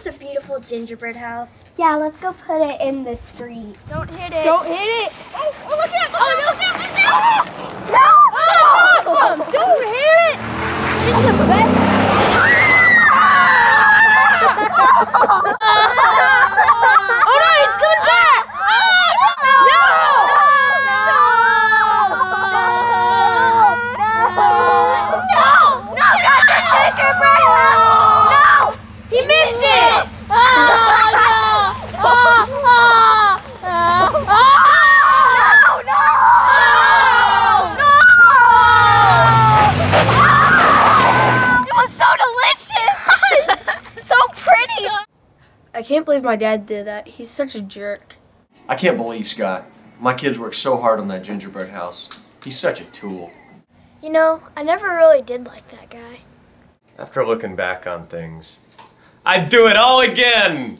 is a beautiful gingerbread house. Yeah, let's go put it in the street. Don't hit it. Don't hit it. Oh, oh look at Oh, no, no, no. No! Oh, don't hit it. It's the best. oh no, he's coming back. No! No! No, not the gingerbread house! No! He missed it. No, no! It was so delicious! so pretty! I can't believe my dad did that. He's such a jerk. I can't believe Scott. My kids worked so hard on that gingerbread house. He's such a tool. You know, I never really did like that guy. After looking back on things, I'd do it all again!